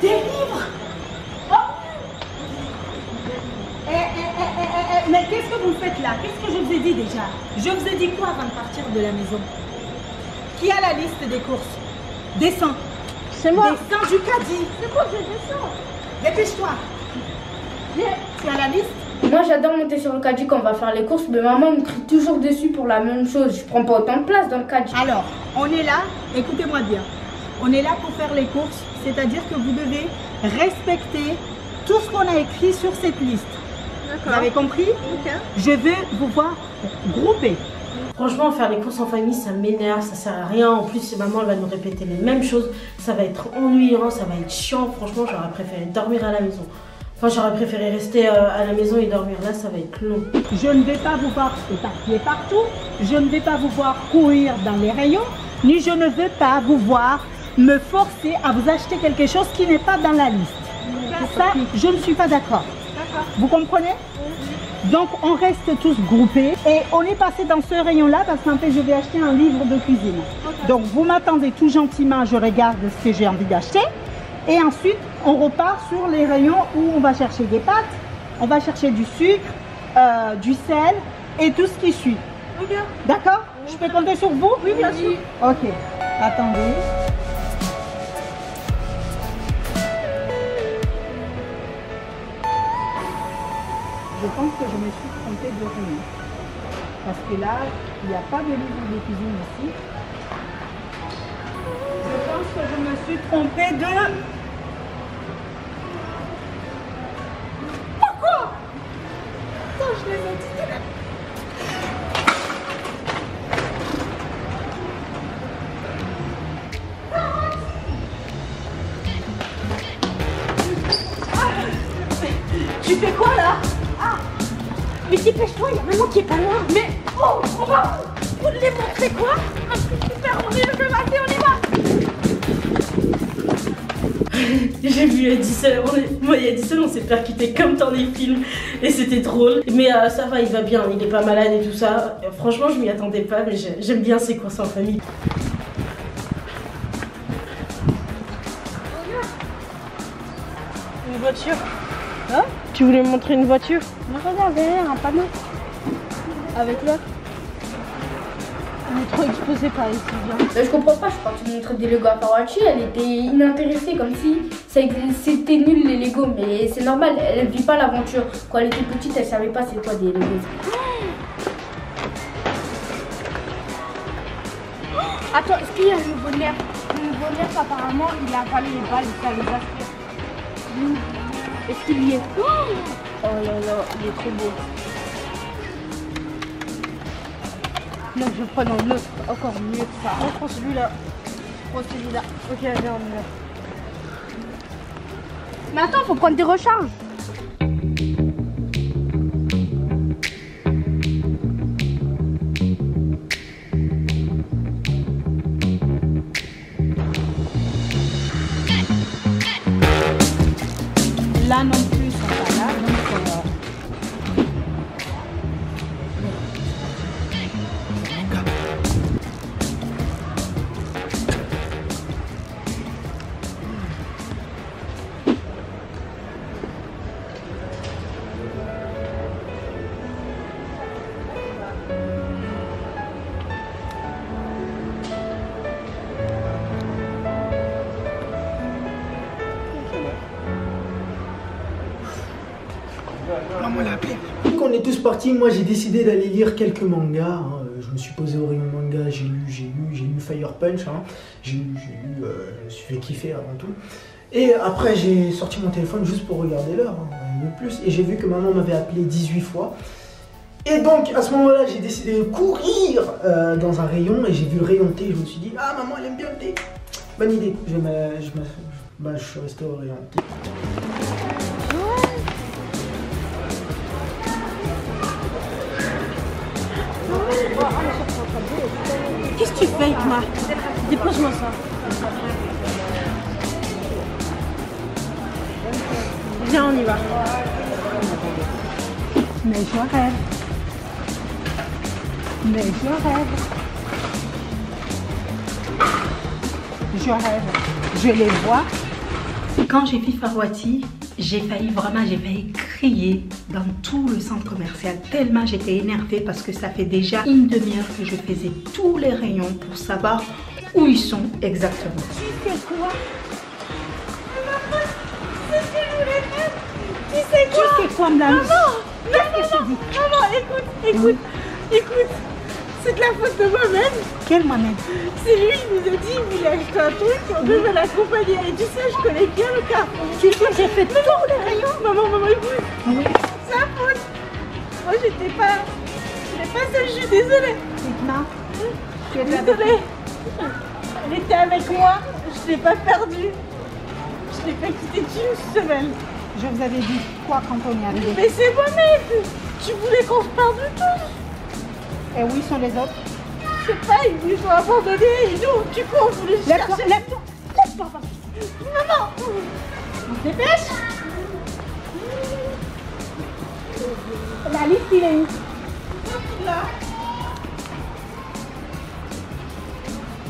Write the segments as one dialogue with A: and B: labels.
A: Des livres Oh Eh, eh, eh, Mais qu'est-ce que vous faites là? Qu'est-ce que je vous ai dit déjà? Je vous ai dit quoi avant de partir de la maison? Qui a la liste des courses? Descends.
B: C'est moi.
A: Descends du caddie.
B: C'est moi qui descends.
A: Dépêche-toi. Viens, tu as la liste?
C: Moi j'adore monter sur le caddie quand on va faire les courses, mais maman me crie toujours dessus pour la même chose. Je prends pas autant de place dans le caddie.
A: Alors, on est là, écoutez-moi bien, on est là pour faire les courses, c'est-à-dire que vous devez respecter tout ce qu'on a écrit sur cette liste. Vous avez compris Je veux vous voir grouper.
D: Franchement, faire les courses en famille, ça m'énerve, ça sert à rien. En plus, maman elle va nous répéter les mêmes choses, ça va être ennuyant, ça va être chiant. Franchement, j'aurais préféré dormir à la maison. Enfin, j'aurais préféré rester euh, à la maison et dormir là, ça va être long.
A: Je ne vais pas vous voir éparpiller partout, je ne vais pas vous voir courir dans les rayons, ni je ne veux pas vous voir me forcer à vous acheter quelque chose qui n'est pas dans la liste. Ça, je ne suis pas d'accord. Vous comprenez Donc, on reste tous groupés et on est passé dans ce rayon-là parce qu'en fait, je vais acheter un livre de cuisine. Donc, vous m'attendez tout gentiment, je regarde ce que j'ai envie d'acheter et ensuite, on repart sur les rayons où on va chercher des pâtes, on va chercher du sucre, euh, du sel et tout ce qui suit. D'accord? Je peux compter sur vous? Oui, bien sûr. Ok. Attendez. Je pense que je me suis trompée de rayon. Parce que là, il n'y a pas de livre de cuisine ici. Je pense que je me suis trompée de... qui est pas loin. Mais oh, on va vous les montrer quoi? Un truc super horrible, je vais passer, on y va
D: J'ai vu Edison, on est- moi et Edison on s'est percuté comme dans les films et c'était drôle. Mais euh, ça va, il va bien, il est pas malade et tout ça. Euh, Franchement, je m'y attendais pas, mais j'ai- j'aime bien ces courses en famille.
B: Une voiture. Hein? Tu voulais me montrer une voiture?
C: Mais regarde derrière un panneau.
B: Avec l'autre On est trop exposé par ici, viens.
C: Mais je comprends pas, je crois que des Lego à Farachi, elle était inintéressée comme si c'était nul les Lego, mais c'est normal, elle vit pas l'aventure. Quand elle était petite, elle savait pas c'est quoi des Lego. Attends, est-ce qu'il y a un nouveau nerf Le nouveau nerf apparemment il a avalé les balles, ça les aspire. Est-ce qu'il y est? Oh là là, il est trop beau.
B: Non, je prends un autre, encore mieux que ça. On prend celui-là. On prend celui-là. Ok, viens, on y va.
C: Mais attends, faut prendre des recharges.
A: Là non
E: Quand on est tous partis, moi j'ai décidé d'aller lire quelques mangas. hein. Je me suis posé au rayon manga, j'ai lu, j'ai lu, j'ai lu Fire Punch, hein. j'ai lu, j'ai lu, euh, je me suis fait kiffer avant tout. Et après j'ai sorti mon téléphone juste pour regarder l'heure, hein, de plus. Et j'ai vu que maman m'avait appelé 18 fois. Et donc à ce moment-là, j'ai décidé de courir euh, dans un rayon et j'ai vu le rayon thé. Je me suis dit, ah maman elle aime bien le thé. Bonne idée. Je, me- je, me- bah, je suis resté au rayon thé.
B: Qu'est-ce que tu fais avec moi Dépose-moi ça. Viens, on y va.
A: Mais je rêve. Mais je rêve. Je rêve. Je les vois. Quand j'ai vu Farouati, j'ai failli vraiment, j'ai failli crier dans tout le centre commercial tellement j'étais énervée parce que ça fait déjà une demi-heure que je faisais tous les rayons pour savoir où ils sont exactement.
D: Tu sais quoi? C'est ce que je voulais faire. Tu sais quoi?
A: Tu sais quoi, madame?
D: Maman Maman, écoute, écoute, écoute. C'est de la faute de moi-même.
A: Quel Mohamed
D: C'est lui qui nous a dit qu'il voulait acheter un truc, on devait l'accompagner. Et tu sais, je connais bien le carrefour.
A: Tu sais, j'ai fait tous les rayons.
D: Maman, maman, écoute.
A: Oui.
D: C'est sa faute. Moi, j'étais pas. J'étais pas seule, je suis désolée.
A: Dites-moi. Tu es
D: Désolée. Elle était avec moi, je l'ai pas perdue. Je l'ai pas quittée depuis une semaine.
A: Je vous avais dit quoi quand on est arrivé?
D: Mais c'est moi, mec Tu voulais qu'on se perde tous
A: Et où sont les autres
D: Je sais pas, ils nous ont abandonnés et nous, du coup, on voulait
A: Lève-toi,
D: chercher.
A: lève-toi. Lève-toi, papa.
D: Maman On se dépêche
A: La liste, il est où?
D: Là.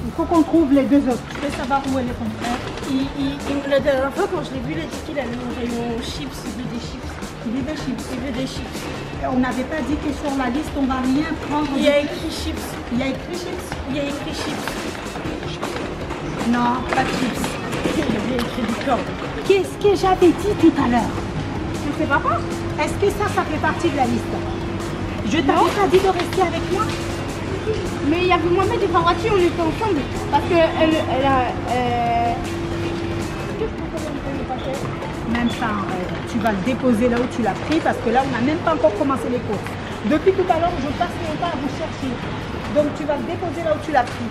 A: Il faut qu'on trouve les deux autres.
D: Je veux savoir où est le contraire. Il, il, il- la dernière fois, quand je l'ai vu, il a dit qu'il allait au rayon chips, des chips.
A: Des chips.
D: Il veut des chips.
A: On n'avait pas dit que sur la liste, on va rien prendre.
D: Il y a écrit chips.
A: Il y a écrit chips
D: Il y a écrit chips.
A: Non, pas de chips.
D: Il y a écrit licorne.
A: Qu'est-ce que j'avais dit tout à l'heure?
D: Tu sais pas quoi
A: Est-ce que ça, ça fait partie de la liste? Je t'avais pas dit de rester avec moi
B: Mais il y avait Mohamed et Farouati, on était ensemble. Parce que elle, elle a. euh,
A: Tu vas le déposer là où tu l'as pris parce que là, on n'a même pas encore commencé les courses. Depuis tout à l'heure, je passe mon temps à vous chercher. Donc, tu vas le déposer là où tu l'as pris.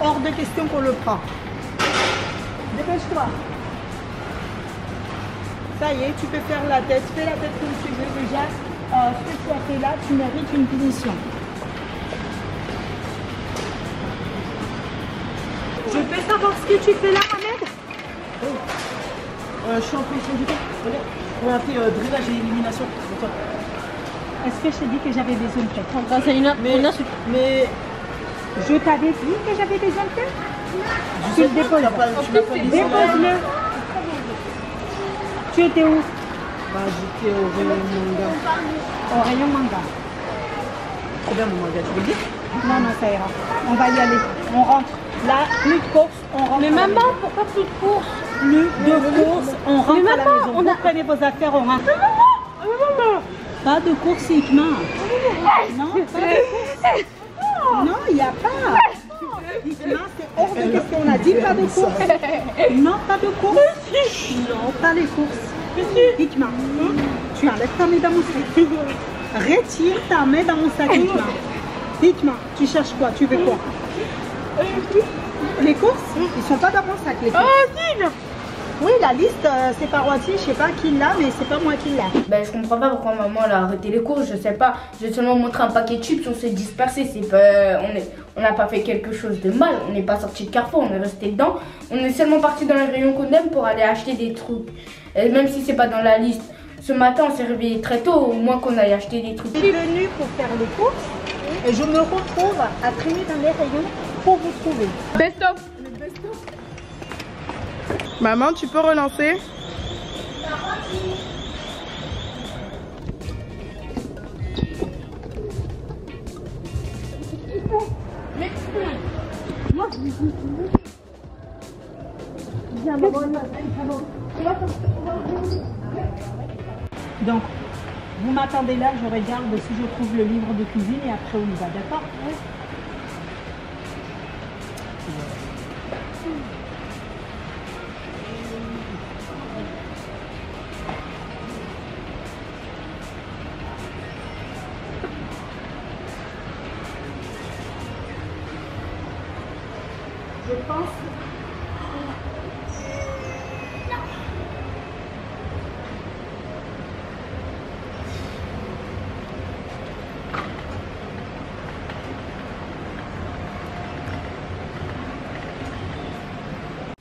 A: Hors de question qu'on le prend. Dépêche-toi. Ça y est, tu peux faire la tête. Fais la tête comme tu veux. Déjà, euh, ce que tu as fait là, tu mérites une punition. Je peux savoir ce que tu fais là,
E: je suis en position du temps. Regarde. On a fait euh, drillage et élimination.
A: Est-ce que je t'ai dit que j'avais besoin de faire
B: Grâce à une,
E: Mais,
B: une insulte.
E: mais
A: Je t'avais dit que j'avais besoin de faire
E: je
A: Tu
E: sais
A: déposes.
E: tu.
A: Dépose-le. Étais où?
E: Bah, j'étais au rayon manga.
A: Au rayon manga.
E: Trop bien mon manga, tu veux le dire?
A: Non, non, ça ira. On va y aller. On rentre. Là, plus de courses, on rentre.
B: Mais maman, pourquoi plus de courses
A: plus de courses, on rentre à la maison.
B: on
A: Vous
B: a-
A: prenez vos affaires, on rentre. Pas de courses, Hikma. Non, pas de courses. Non, il n'y a pas. Hikma, c'est hors de question. On a dit pas de courses. Non, pas de courses. Non, pas les courses. Hikma, tu enlèves ta main dans mon sac. Retire ta main dans mon sac, Hikma. Hikma, tu cherches quoi? Tu veux quoi? Les courses Ils sont pas dans mon sac, les courses. Oui, la liste, euh, c'est par Roitier, je sais pas qui l'a, mais c'est pas moi qui l'a.
C: Ben, je comprends pas pourquoi maman elle a arrêté les courses, je sais pas. J'ai seulement montré un paquet de chips, on s'est dispersé, c'est pas. On est- on n'a pas fait quelque chose de mal, on n'est pas sorti de Carrefour, on est resté dedans. On est seulement parti dans le rayon qu'on aime pour aller acheter des trucs. Et même si c'est pas dans la liste. Ce matin on s'est réveillé très tôt, au moins qu'on aille acheter des trucs.
A: Je suis venue pour faire les courses et je me retrouve à traîner dans les rayons pour vous trouver.
D: Best of. Maman, tu peux relancer?
A: Donc, vous m'attendez là, je regarde si je trouve le livre de cuisine et après on y va, d'accord?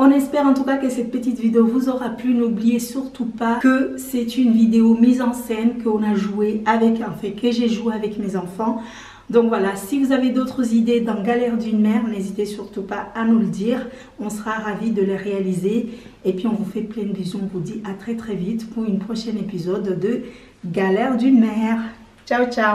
A: On espère en tout cas que cette petite vidéo vous aura plu. N'oubliez surtout pas que c'est une vidéo mise en scène qu'on a joué avec, en fait, que j'ai joué avec mes enfants. Donc voilà, si vous avez d'autres idées dans Galère d'une mère, n'hésitez surtout pas à nous le dire. On sera ravis de les réaliser. Et puis on vous fait plein de bisous. On vous dit à très très vite pour une prochaine épisode de Galère d'une mère. Ciao ciao